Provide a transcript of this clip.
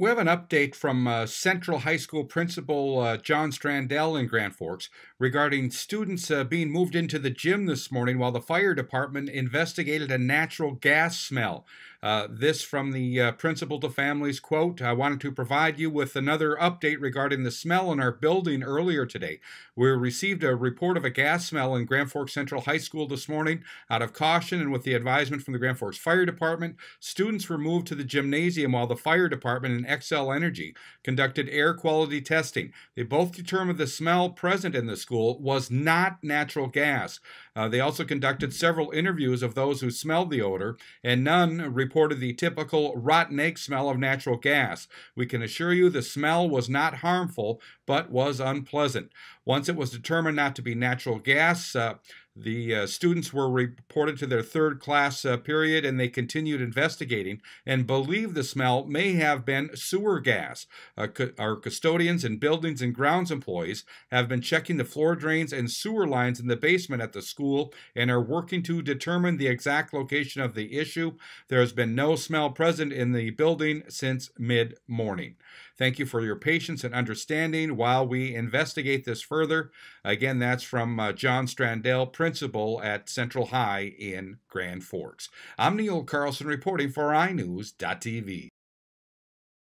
We have an update from uh, Central High School Principal uh, John Strandell in Grand Forks regarding students uh, being moved into the gym this morning while the fire department investigated a natural gas smell. Uh, this from the uh, principal to families quote I wanted to provide you with another update regarding the smell in our building earlier today. We received a report of a gas smell in Grand Forks Central High School this morning. Out of caution and with the advisement from the Grand Forks Fire Department, students were moved to the gymnasium while the fire department and Xcel Energy conducted air quality testing. They both determined the smell present in the school was not natural gas. Uh, they also conducted several interviews of those who smelled the odor, and none reported the typical rotten egg smell of natural gas. We can assure you the smell was not harmful, but was unpleasant. Once it was determined not to be natural gas, uh, the uh, students were reported to their third class uh, period and they continued investigating and believe the smell may have been sewer gas. Uh, cu our custodians and buildings and grounds employees have been checking the floor drains and sewer lines in the basement at the school and are working to determine the exact location of the issue. There has been no smell present in the building since mid morning. Thank you for your patience and understanding while we investigate this further. Again, that's from uh, John Strandell, principal at Central High in Grand Forks. I'm Neil Carlson reporting for iNewZ.TV.